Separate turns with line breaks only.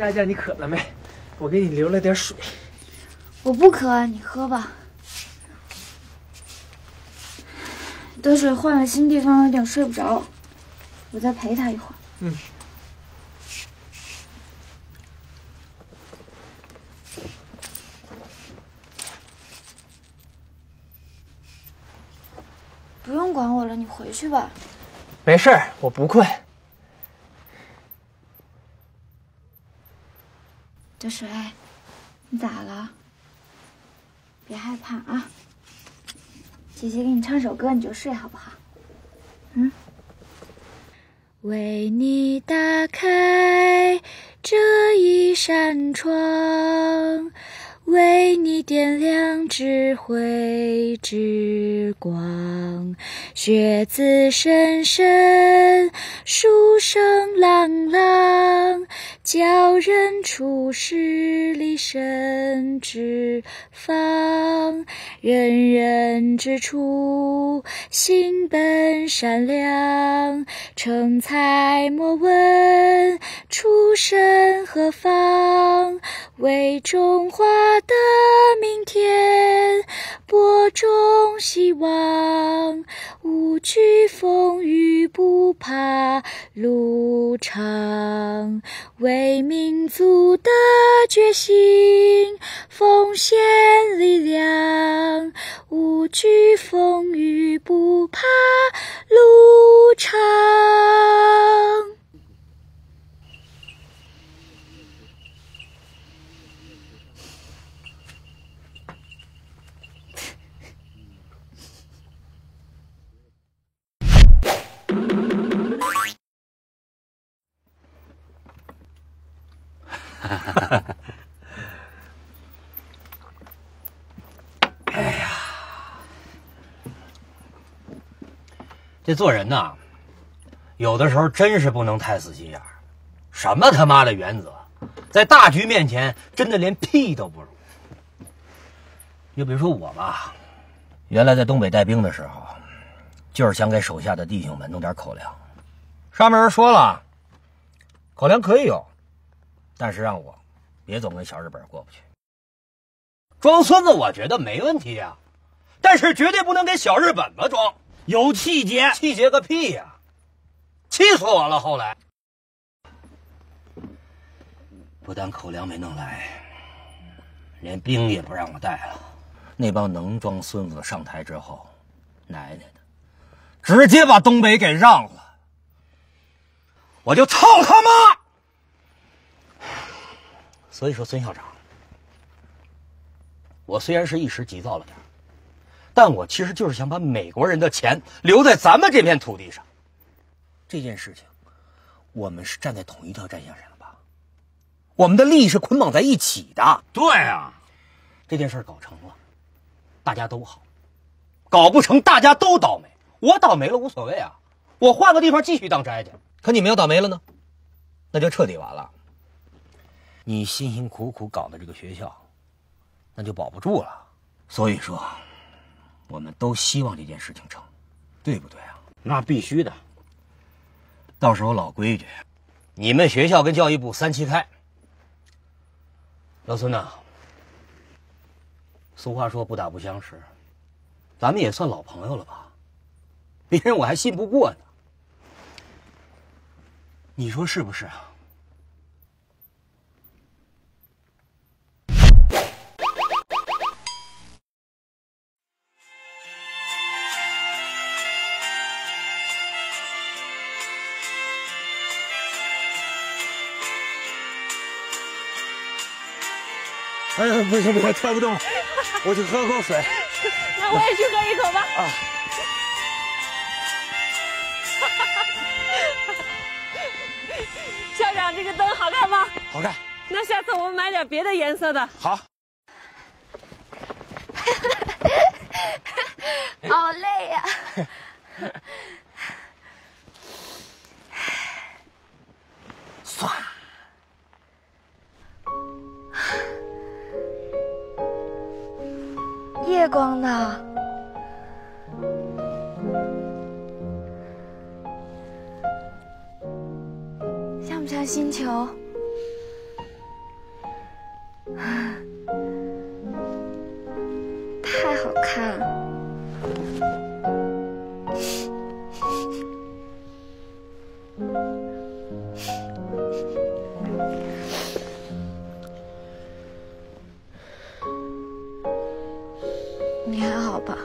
佳佳，你渴了没？我给你留了点水。
我不渴，你喝吧。得水换了新地方，有点睡不着，我再陪他一会儿。
嗯。
不用管我了，你回去吧。
没事儿，我不困。
得水，你咋了？别害怕啊，姐姐给你唱首歌，你就睡好不好？嗯。为你打开这一扇窗。为你点亮智慧之光，学子深深，书声朗朗，教人处事立身之方。人人之初，性本善良，成才莫问出身何方，为中华。的明天，播种希望，无惧风雨不怕路长，为民族的决心奉献力量，无惧风雨不怕路长。
哎呀，这做人呐，有的时候真是不能太死心眼儿。什么他妈的原则，在大局面前，真的连屁都不如。就比如说我吧，原来在东北带兵的时候，就是想给手下的弟兄们弄点口粮。上面人说了，口粮可以有，但是让我别总跟小日本过不去。装孙子，我觉得没问题呀，但是绝对不能给小日本子装，
有气节，
气节个屁呀！气死我了！后来不但口粮没弄来，连兵也不让我带了。那帮能装孙子上台之后，奶奶的，直接把东北给让了，我就操他妈！所以说，孙校长。我虽然是一时急躁了点但我其实就是想把美国人的钱留在咱们这片土地上。这件事情，我们是站在同一条战线上的吧？我们的利益是捆绑在一起的。
对啊，
这件事搞成了，大家都好；搞不成，大家都倒霉。我倒霉了无所谓啊，我换个地方继续当差去。可你们要倒霉了呢，那就彻底完了。你辛辛苦苦搞的这个学校。那就保不住了，所以说，我们都希望这件事情成，对不对啊？
那必须的。
到时候老规矩，你们学校跟教育部三七开。老孙呐，俗话说不打不相识，咱们也算老朋友了吧？别人我还信不过呢，你说是不是啊？
哎呀，不行不行，跳不动了，我去喝口水。
那我也去喝一口吧。啊。校长，这个灯好看吗？
好看。
那下次我们买点别的颜色的。
好。
好累呀。
算。
夜光的，像不像星球？你还好吧？